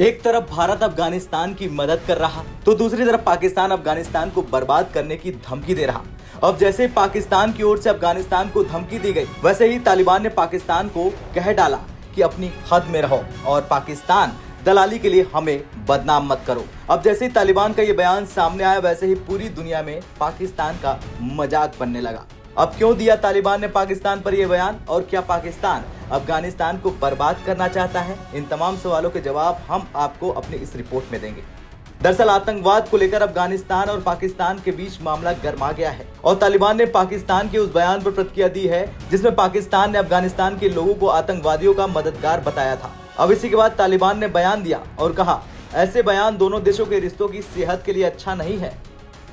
एक तरफ़ भारत अफ़गानिस्तान की मदद कर रहा तो दूसरी तरफ़ पाकिस्तान अफ़गानिस्तान को बर्बाद करने की धमकी दे रहा। अब जैसे पाकिस्तान की ओर से अफ़गानिस्तान को धमकी दी गई, वैसे ही तालिबान ने पाकिस्तान को कह डाला कि अपनी हद में रहो और पाकिस्तान दलाली के लिए हमें बदनाम मत करो। अब जैसे ही तालिबान का ये बयान सामने आया, वैसे ही पूरी दुनिया में पाकिस्तान का मज़ाक बनने लगा। अब क्यों दिया तालिबान ने पाकिस्तान पर यह बयान और क्या पाकिस्तान अफ़गानिस्तान को बर्बाद करना चाहता है। इन तमाम सवालों के जवाब हम आपको अपनी इस रिपोर्ट में देंगे। दरअसल आतंकवाद को लेकर अफ़गानिस्तान और पाकिस्तान के बीच मामला गर्मा गया है और तालिबान ने पाकिस्तान के उस बयान पर प्रतिक्रिया दी है, जिसमें पाकिस्तान ने अफ़गानिस्तान के लोगों को आतंकवादियों का मददगार बताया था। अब इसी के बाद तालिबान ने बयान दिया और कहा, ऐसे बयान दोनों देशों के रिश्तों की सेहत के लिए अच्छा नहीं है।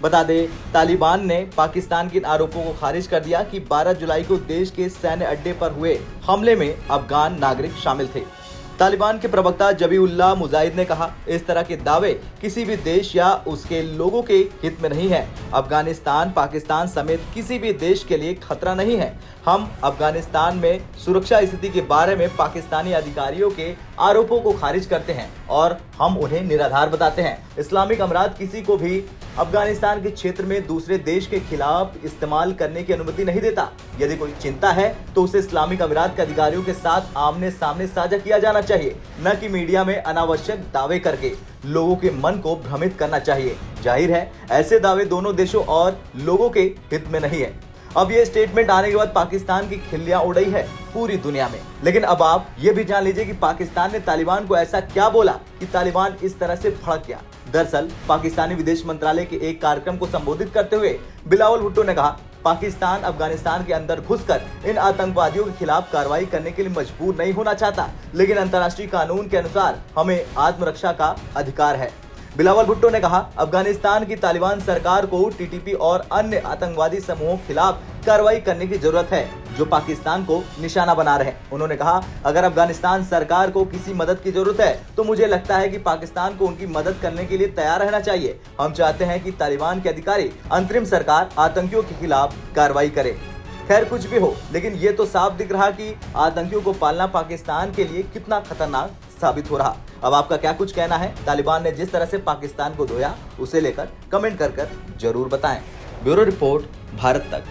बता दें, तालिबान ने पाकिस्तान के इन आरोपों को खारिज कर दिया कि 12 जुलाई को देश के सैन्य अड्डे पर हुए हमले में अफगान नागरिक शामिल थे। तालिबान के प्रवक्ता जबीउल्लाह मुजाहिद ने कहा, इस तरह के दावे किसी भी देश या उसके लोगों के हित में नहीं है। अफ़गानिस्तान, पाकिस्तान समेत किसी भी देश के लिए खतरा नहीं है। हम अफ़गानिस्तान में सुरक्षा स्थिति के बारे में पाकिस्तानी अधिकारियों के आरोपों को खारिज करते हैं और हम उन्हें निराधार बताते हैं। इस्लामिक अमरात किसी को भी अफ़गानिस्तान के क्षेत्र में दूसरे देश के खिलाफ इस्तेमाल करने की अनुमति नहीं देता। यदि कोई चिंता है तो उसे इस्लामिक अमीरात के अधिकारियों के साथ आमने सामने साझा किया जाना चाहिए, न कि मीडिया में अनावश्यक दावे करके लोगों के मन को भ्रमित करना चाहिए। ज़ाहिर है, ऐसे दावे दोनों देशों और लोगों के हित में नहीं है। अब ये स्टेटमेंट आने के बाद पाकिस्तान की खिल्लियाँ उड़ है पूरी दुनिया में। लेकिन अब आप ये भी जान लीजिए कि पाकिस्तान ने तालिबान को ऐसा क्या बोला कि तालिबान इस तरह से भड़क गया। दरअसल, पाकिस्तानी विदेश मंत्रालय के एक कार्यक्रम को संबोधित करते हुए बिलावल भुट्टो ने कहा पाकिस्तान अफ़गानिस्तान के अंदर घुसकर इन आतंकवादियों के खिलाफ कार्रवाई करने के लिए मजबूर नहीं होना चाहता। लेकिन अंतर्राष्ट्रीय कानून के अनुसार हमें आत्मरक्षा का अधिकार है। बिलावल भुट्टो ने कहा, अफ़गानिस्तान की तालिबान सरकार को टीटीपी और अन्य आतंकवादी समूहों के खिलाफ कार्रवाई करने की ज़रूरत है। जो पाकिस्तान को निशाना बना रहे उन्होंने कहा, अगर अफ़गानिस्तान सरकार को किसी मदद की ज़रूरत है तो मुझे लगता है कि पाकिस्तान को उनकी मदद करने के लिए तैयार रहना चाहिए। हम चाहते हैं कि तालिबान के अधिकारी अंतरिम सरकार आतंकियों के खिलाफ कार्रवाई करे। खैर, कुछ भी हो, लेकिन ये तो साफ़ दिख रहा कि आतंकियों को पालना पाकिस्तान के लिए कितना खतरनाक साबित हो रहा। अब आपका क्या कुछ कहना है? तालिबान ने जिस तरह से पाकिस्तान को धोया, उसे लेकर कमेंट कर कर ज़रूर बताएँ। ब्यूरो रिपोर्ट, भारत तक।